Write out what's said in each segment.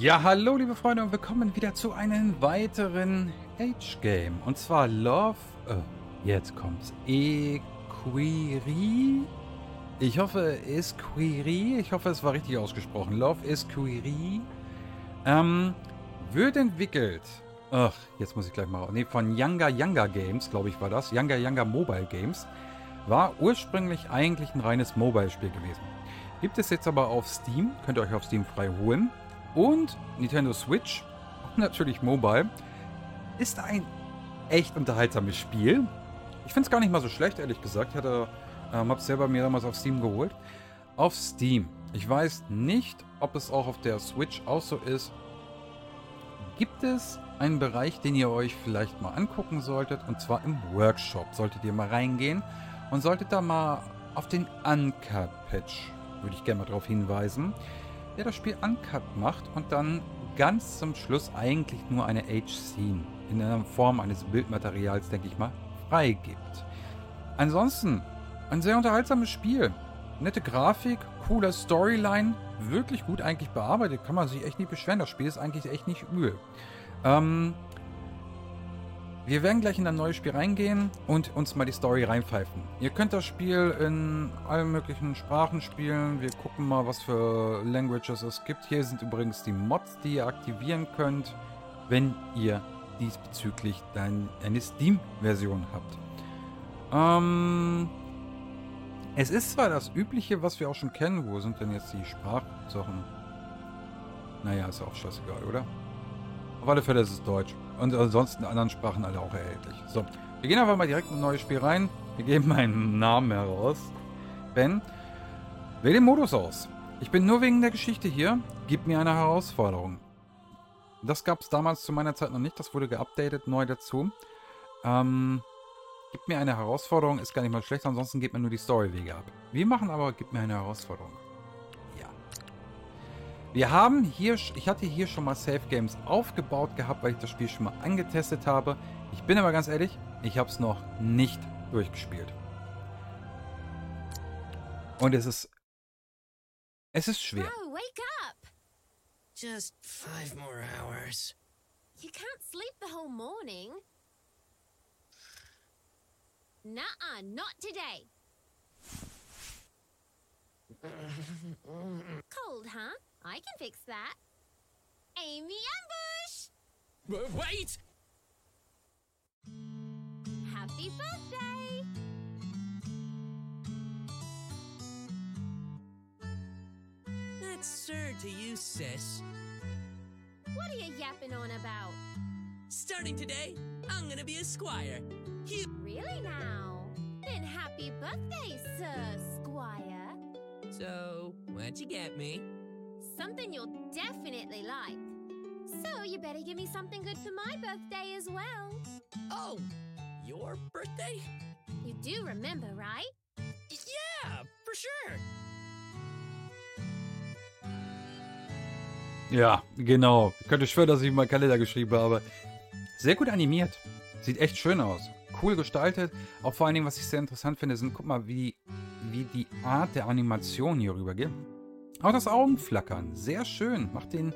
Ja, hallo liebe Freunde und willkommen wieder zu einem weiteren Age-Game. Und zwar Love... Oh, jetzt kommt's. Equiri? Ich hoffe, Esquiri. Ich hoffe, es war richtig ausgesprochen. Love Esquiri. Ähm, wird entwickelt... Ach, jetzt muss ich gleich mal... Ne, von Younger Younger Games, glaube ich, war das. Younger Younger Mobile Games. War ursprünglich eigentlich ein reines Mobile-Spiel gewesen. Gibt es jetzt aber auf Steam. Könnt ihr euch auf Steam frei holen. Und Nintendo Switch, und natürlich Mobile, ist ein echt unterhaltsames Spiel. Ich finde es gar nicht mal so schlecht, ehrlich gesagt. Ich ähm, habe es selber mir damals auf Steam geholt. Auf Steam. Ich weiß nicht, ob es auch auf der Switch auch so ist. Gibt es einen Bereich, den ihr euch vielleicht mal angucken solltet? Und zwar im Workshop solltet ihr mal reingehen und solltet da mal auf den Uncut-Patch, würde ich gerne mal darauf hinweisen der das Spiel uncut macht und dann ganz zum Schluss eigentlich nur eine Age-Scene in der Form eines Bildmaterials, denke ich mal, freigibt. Ansonsten ein sehr unterhaltsames Spiel. Nette Grafik, cooler Storyline, wirklich gut eigentlich bearbeitet, kann man sich echt nicht beschweren. Das Spiel ist eigentlich echt nicht übel. Ähm, wir werden gleich in ein neues Spiel reingehen und uns mal die Story reinpfeifen. Ihr könnt das Spiel in allen möglichen Sprachen spielen. Wir gucken mal, was für Languages es gibt. Hier sind übrigens die Mods, die ihr aktivieren könnt, wenn ihr diesbezüglich dann eine Steam-Version habt. Ähm, es ist zwar das Übliche, was wir auch schon kennen. Wo sind denn jetzt die Sprachsachen? Naja, ist auch scheißegal, oder? Auf alle Fälle ist es Deutsch. Und ansonsten anderen Sprachen alle auch erhältlich. So, wir gehen einfach mal direkt in ein neues Spiel rein. Wir geben meinen Namen heraus. Ben, wähle den Modus aus. Ich bin nur wegen der Geschichte hier. Gib mir eine Herausforderung. Das gab es damals zu meiner Zeit noch nicht. Das wurde geupdatet neu dazu. Ähm, gib mir eine Herausforderung. Ist gar nicht mal schlecht. Ansonsten geht mir nur die Storywege ab. Wir machen aber, gib mir eine Herausforderung. Wir haben hier, ich hatte hier schon mal Safe Games aufgebaut gehabt, weil ich das Spiel schon mal angetestet habe. Ich bin aber ganz ehrlich, ich habe es noch nicht durchgespielt. Und es ist, es ist schwer. Oh, wake up! Just five more hours. You can't sleep the whole morning. Nuh-uh, not today. Cold, huh? I can fix that. Amy Ambush! W- wait! Happy birthday! That's sir to you, sis. What are you yapping on about? Starting today, I'm gonna be a squire. You. Really now? Then happy birthday, Sir Squire. So, what'd you get me? Something you'll definitely like. So you better give me something good for my birthday as well. Oh, your birthday? You do remember, right? Yeah, for sure. Ja, genau. Ich könnte schwören, dass ich mal Kalender geschrieben habe. Sehr gut animiert. Sieht echt schön aus. Cool gestaltet. Auch vor allen Dingen, was ich sehr interessant finde, sind, guck mal, wie, wie die Art der Animation hier rübergeht. Auch das Augenflackern. Sehr schön. Macht den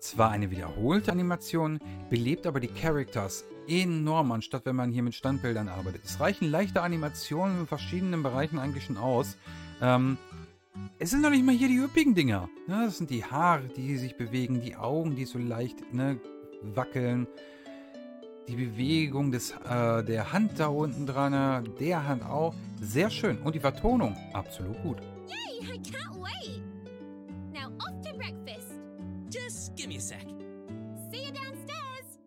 zwar eine wiederholte Animation, belebt aber die Characters enorm, anstatt wenn man hier mit Standbildern arbeitet. Es reichen leichte Animationen in verschiedenen Bereichen eigentlich schon aus. Ähm, es sind noch nicht mal hier die üppigen Dinger. Ne? Das sind die Haare, die sich bewegen, die Augen, die so leicht ne, wackeln. Die Bewegung des, äh, der Hand da unten dran, der Hand auch. Sehr schön. Und die Vertonung, absolut gut. Yay, I can't wait! Me a sec. See you downstairs.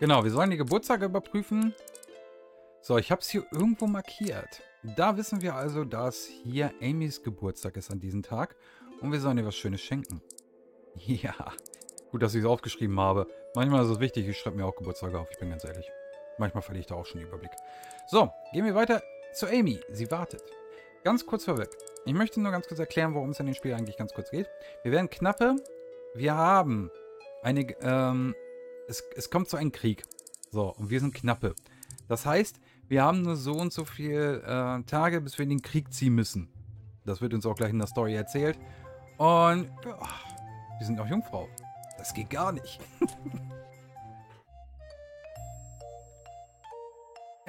Genau, wir sollen die Geburtstage überprüfen. So, ich habe es hier irgendwo markiert. Da wissen wir also, dass hier Amys Geburtstag ist an diesem Tag. Und wir sollen ihr was Schönes schenken. Ja, gut, dass ich es aufgeschrieben habe. Manchmal ist es wichtig, ich schreibe mir auch Geburtstage auf, ich bin ganz ehrlich. Manchmal verliere ich da auch schon den Überblick. So, gehen wir weiter zu Amy. Sie wartet. Ganz kurz vorweg. Ich möchte nur ganz kurz erklären, worum es in dem Spiel eigentlich ganz kurz geht. Wir werden knappe. Wir haben eine, ähm, es, es kommt zu einem Krieg. So, und wir sind knappe. Das heißt, wir haben nur so und so viele äh, Tage, bis wir in den Krieg ziehen müssen. Das wird uns auch gleich in der Story erzählt. Und ja, wir sind noch Jungfrau. Das geht gar nicht.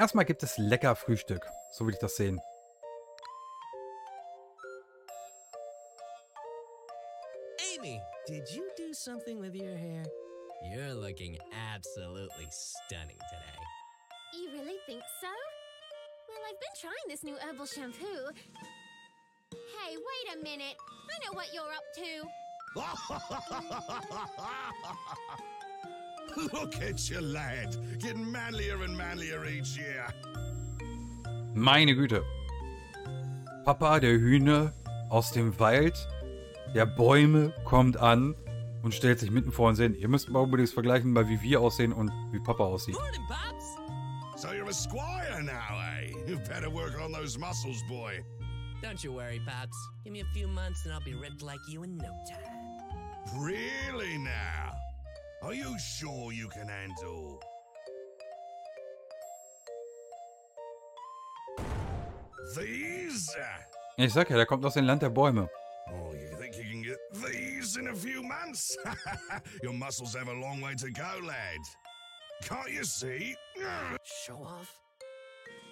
Erstmal gibt es lecker Frühstück. So will ich das sehen. Amy, did you do something with your hair? You're looking absolutely stunning today. You really think so? Well, I've been trying this new herbal shampoo. Hey, wait a minute. I know what you're up to. Look at you, lad. Getting manlier and manlier each year. Meine Güte. Papa der Hühner aus dem Wald der Bäume kommt an und stellt sich mitten vor uns hin. Ihr müsst mal unbedingt vergleichen, mal wie wir aussehen und wie Papa aussieht. Morning, Pops! So you're a squire now, eh? You better work on those muscles, boy. Don't you worry, Pops. Give me a few months and I'll be ripped like you in no time. Really now? Are you sure you can handle? These? Ich sag ja, der kommt aus dem Land der Bäume. Oh, you think you can get these in a few months? Your muscles have a long way to go, lad. Can't you see? Show off?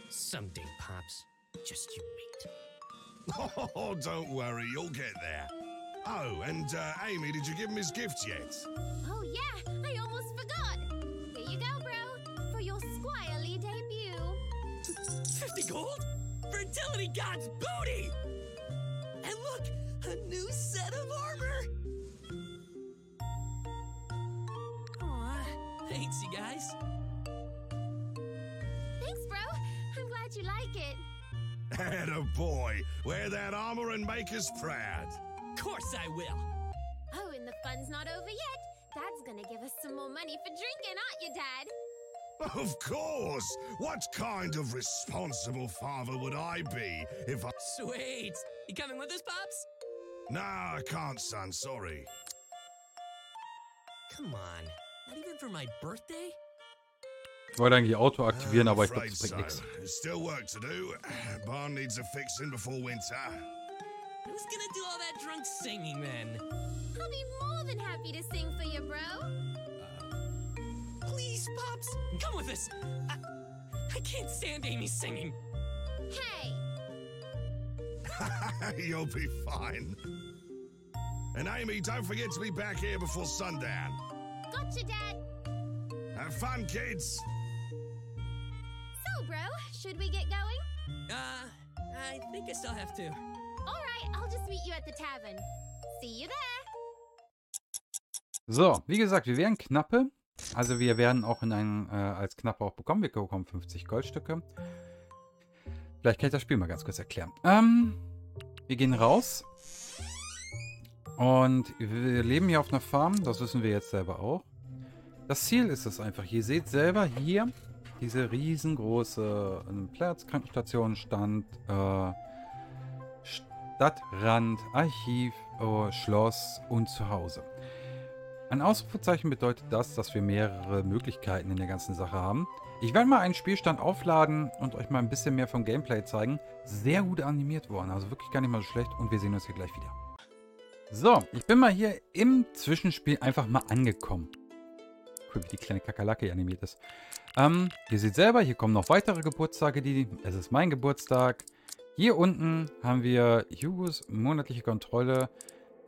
Someday, Pops. Just you wait. Oh, don't worry, you'll get there. Oh, and uh, Amy, did you give him his gift yet? Oh, yeah, I almost forgot. Here you go, bro, for your squirely debut. 50 gold? Fertility God's booty! And look, a new set of armor! Aw, thanks, you guys. Thanks, bro. I'm glad you like it. And a boy, wear that armor and make us proud. Of course I will. Oh, and the fun's not over yet. Dad's gonna give us some more money for drinking, aren't you, Dad? Of course! What kind of responsible father would I be if I. Sweet. You coming with us, Pops? Nah, I can't, son, sorry. Come on. Not even for my birthday? Ich wollte eigentlich Auto aktivieren, I'm aber ich glaube, afraid das bringt so. nichts. There's still work to do. Barn needs a fixing before winter. Who's gonna do all that drunk singing then? I'll be more than happy to sing for you, bro. Please, Pops, come with us. I, I can't stand Amy singing. Hey, You'll be fine. And Amy, don't forget to be back here before sundown. gotcha, Dad. Have fun, kids. So, bro, should we get going? Uh, I think I still have to. All right, I'll just meet you at the tavern. See you there. So, wie gesagt, wir wären Knappe. Also wir werden auch in einen, äh, als Knappe auch bekommen. Wir bekommen 50 Goldstücke. Vielleicht kann ich das Spiel mal ganz kurz erklären. Ähm, wir gehen raus. Und wir leben hier auf einer Farm. Das wissen wir jetzt selber auch. Das Ziel ist es einfach. Ihr seht selber hier diese riesengroße ähm, Platz, Krankenstation, Stand, äh, Stadtrand, Archiv, äh, Schloss und Zuhause. Ein Ausrufezeichen bedeutet das, dass wir mehrere Möglichkeiten in der ganzen Sache haben. Ich werde mal einen Spielstand aufladen und euch mal ein bisschen mehr vom Gameplay zeigen. Sehr gut animiert worden, also wirklich gar nicht mal so schlecht und wir sehen uns hier gleich wieder. So, ich bin mal hier im Zwischenspiel einfach mal angekommen. Cool, wie die kleine Kakerlake animiert ist. Ähm, ihr seht selber, hier kommen noch weitere Geburtstage. Die, es ist mein Geburtstag. Hier unten haben wir Hugos monatliche Kontrolle.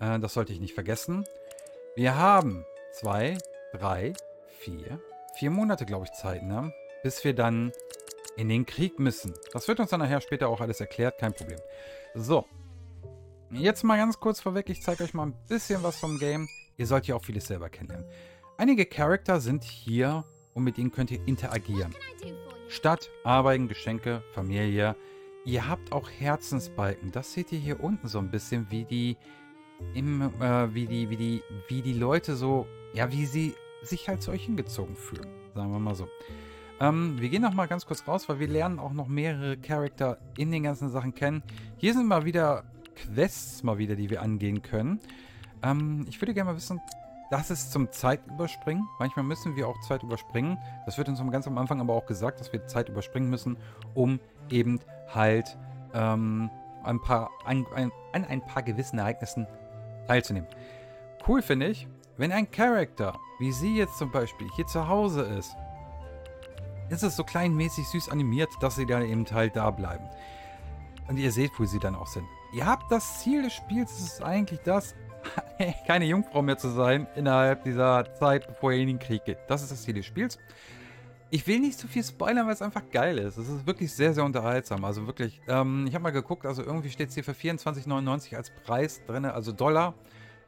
Äh, das sollte ich nicht vergessen. Wir haben zwei, drei, vier, vier Monate, glaube ich, Zeit, ne? Bis wir dann in den Krieg müssen. Das wird uns dann nachher später auch alles erklärt, kein Problem. So. Jetzt mal ganz kurz vorweg, ich zeige euch mal ein bisschen was vom Game. Ihr sollt ja auch vieles selber kennenlernen. Einige Charakter sind hier und mit ihnen könnt ihr interagieren. Stadt, Arbeiten, Geschenke, Familie. Ihr habt auch Herzensbalken. Das seht ihr hier unten so ein bisschen, wie die, im, äh, wie die, wie die, wie die Leute so, ja, wie sie sich halt zu euch hingezogen fühlen. Sagen wir mal so. Ähm, wir gehen noch mal ganz kurz raus, weil wir lernen auch noch mehrere Charakter in den ganzen Sachen kennen. Hier sind mal wieder Quests, mal wieder, die wir angehen können. Ähm, ich würde gerne mal wissen, das ist zum Zeitüberspringen. Manchmal müssen wir auch Zeit überspringen. Das wird uns ganz am Anfang aber auch gesagt, dass wir Zeit überspringen müssen, um eben halt ähm, ein paar, ein, ein, an ein paar gewissen Ereignissen teilzunehmen. Cool finde ich, wenn ein Charakter, wie sie jetzt zum Beispiel, hier zu Hause ist, ist es so kleinmäßig süß animiert, dass sie dann eben halt da bleiben. Und ihr seht, wo sie dann auch sind. Ihr habt das Ziel des Spiels, ist eigentlich das, keine Jungfrau mehr zu sein innerhalb dieser Zeit, bevor ihr in den Krieg geht. Das ist das Ziel des Spiels. Ich will nicht zu viel spoilern, weil es einfach geil ist. Es ist wirklich sehr, sehr unterhaltsam. Also wirklich, ähm, ich habe mal geguckt, also irgendwie steht es hier für 24,99 als Preis drin, also Dollar.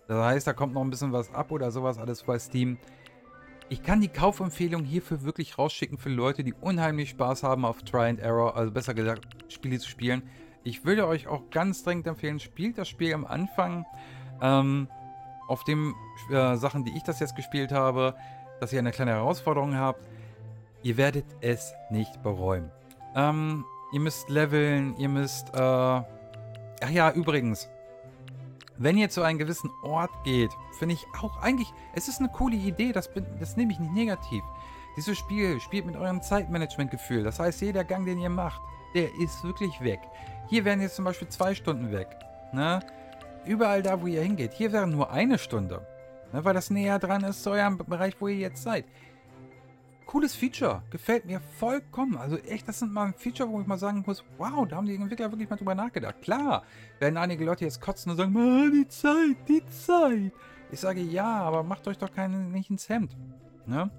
Das heißt, da kommt noch ein bisschen was ab oder sowas, alles bei Steam. Ich kann die Kaufempfehlung hierfür wirklich rausschicken für Leute, die unheimlich Spaß haben auf Try and Error, also besser gesagt, Spiele zu spielen. Ich würde euch auch ganz dringend empfehlen, spielt das Spiel am Anfang ähm, auf den äh, Sachen, die ich das jetzt gespielt habe, dass ihr eine kleine Herausforderung habt. Ihr werdet es nicht bereuen. Ähm, ihr müsst leveln, ihr müsst... Äh, ach ja, übrigens. Wenn ihr zu einem gewissen Ort geht, finde ich auch eigentlich... Es ist eine coole Idee, das, das nehme ich nicht negativ. Dieses Spiel spielt mit eurem Zeitmanagement-Gefühl. Das heißt, jeder Gang, den ihr macht, der ist wirklich weg. Hier wären jetzt zum Beispiel zwei Stunden weg. Ne? Überall da, wo ihr hingeht. Hier wäre nur eine Stunde. Ne? Weil das näher dran ist zu eurem Bereich, wo ihr jetzt seid cooles Feature. Gefällt mir vollkommen. Also echt, das sind mal ein Feature, wo ich mal sagen muss, wow, da haben die Entwickler wirklich mal drüber nachgedacht. Klar, werden einige Leute jetzt kotzen und sagen, ah, die Zeit, die Zeit. Ich sage, ja, aber macht euch doch keinen, nicht ins Hemd. Ne?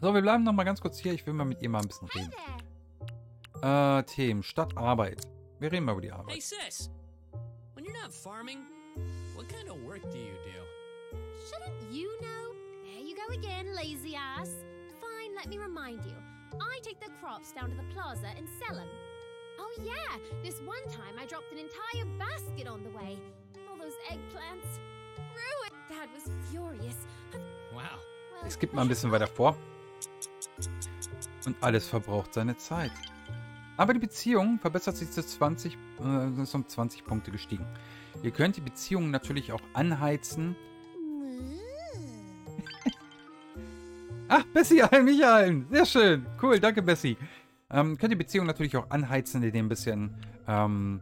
So, wir bleiben noch mal ganz kurz hier. Ich will mal mit ihr mal ein bisschen reden. Äh, Themen. Stadt, Arbeit. Wir reden mal über die Arbeit. Hey, sis. When you're not farming, what kind of work do you do? Shouldn't you know? There you go again, lazy ass let me remind you. I take the crops down to the plaza and sell them. Oh yeah, this one time I dropped an entire basket on the way. All those eggplants. Ruined. Dad was furious. Wow. Es gibt mal ein bisschen weiter vor. Und alles verbraucht seine Zeit. Aber die Beziehung verbessert sich zu 20, äh, ist um 20 Punkte gestiegen. Ihr könnt die Beziehung natürlich auch anheizen. Ach, Bessie allen, mich allen. Sehr schön. Cool, danke, Bessie. Ähm, könnt die Beziehung natürlich auch anheizen, indem ihr ein bisschen, ähm,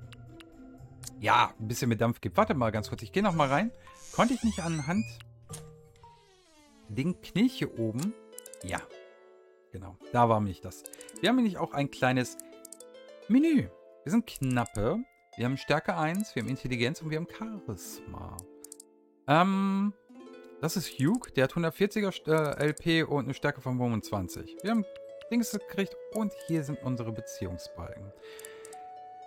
ja, ein bisschen mit Dampf gibt. Warte mal ganz kurz, ich gehe noch mal rein. Konnte ich nicht anhand den Knill hier oben? Ja, genau, da war nämlich das. Wir haben nämlich auch ein kleines Menü. Wir sind Knappe, wir haben Stärke 1, wir haben Intelligenz und wir haben Charisma. Ähm, das ist Hugh, der hat 140er äh, LP und eine Stärke von 25. Wir haben Dings gekriegt und hier sind unsere Beziehungsbalken.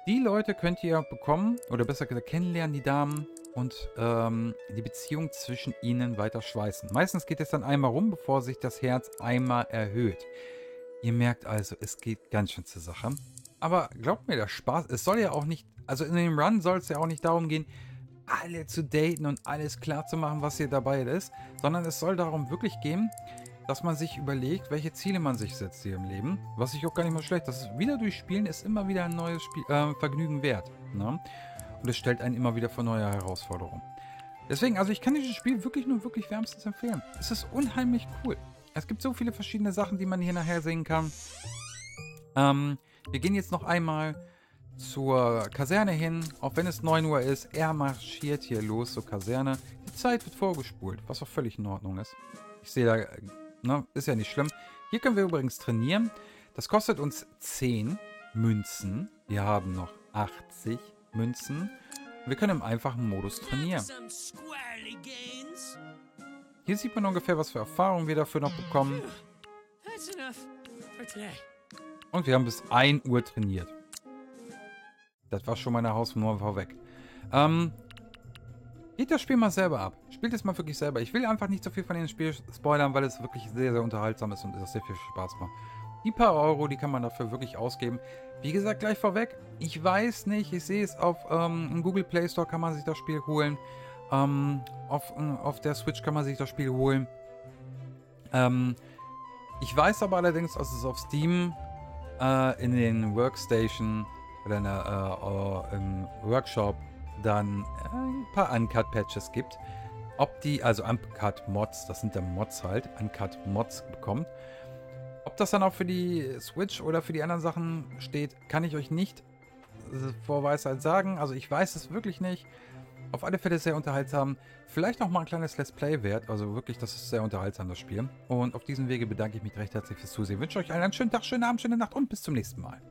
Die Leute könnt ihr bekommen, oder besser gesagt kennenlernen, die Damen, und ähm, die Beziehung zwischen ihnen weiter schweißen. Meistens geht es dann einmal rum, bevor sich das Herz einmal erhöht. Ihr merkt also, es geht ganz schön zur Sache. Aber glaubt mir, der Spaß, es soll ja auch nicht, also in dem Run soll es ja auch nicht darum gehen, alle zu daten und alles klar zu machen, was hier dabei ist, sondern es soll darum wirklich gehen, dass man sich überlegt, welche Ziele man sich setzt hier im Leben. Was ich auch gar nicht mal schlecht. Das wieder durchspielen ist immer wieder ein neues Spiel, äh, Vergnügen wert. Ne? Und es stellt einen immer wieder vor neue Herausforderungen. Deswegen, also ich kann dieses Spiel wirklich nur wirklich wärmstens empfehlen. Es ist unheimlich cool. Es gibt so viele verschiedene Sachen, die man hier nachher sehen kann. Ähm, wir gehen jetzt noch einmal zur Kaserne hin, auch wenn es 9 Uhr ist. Er marschiert hier los zur Kaserne. Die Zeit wird vorgespult, was auch völlig in Ordnung ist. Ich sehe da, ne, ist ja nicht schlimm. Hier können wir übrigens trainieren. Das kostet uns 10 Münzen. Wir haben noch 80 Münzen. Wir können im einfachen Modus trainieren. Hier sieht man ungefähr, was für Erfahrungen wir dafür noch bekommen. Und wir haben bis 1 Uhr trainiert. Das war schon meine Hausnummer vorweg. Ähm, geht das Spiel mal selber ab. Spielt es mal wirklich selber. Ich will einfach nicht so viel von dem Spiel spoilern, weil es wirklich sehr, sehr unterhaltsam ist und es sehr viel Spaß macht. Die paar Euro, die kann man dafür wirklich ausgeben. Wie gesagt, gleich vorweg, ich weiß nicht, ich sehe es auf ähm, Google Play Store kann man sich das Spiel holen. Ähm, auf, äh, auf der Switch kann man sich das Spiel holen. Ähm, ich weiß aber allerdings, dass es auf Steam äh, in den Workstation oder in der, äh, im Workshop dann äh, ein paar Uncut-Patches gibt. Ob die, also Uncut Mods, das sind dann Mods halt, Uncut Mods bekommt. Ob das dann auch für die Switch oder für die anderen Sachen steht, kann ich euch nicht äh, vor Weisheit sagen. Also ich weiß es wirklich nicht. Auf alle Fälle sehr unterhaltsam. Vielleicht noch mal ein kleines Let's Play wert. Also wirklich, das ist sehr unterhaltsam, das Spiel. Und auf diesem Wege bedanke ich mich recht herzlich fürs Zusehen. Wünsche euch einen schönen Tag, schönen Abend, schöne Nacht und bis zum nächsten Mal.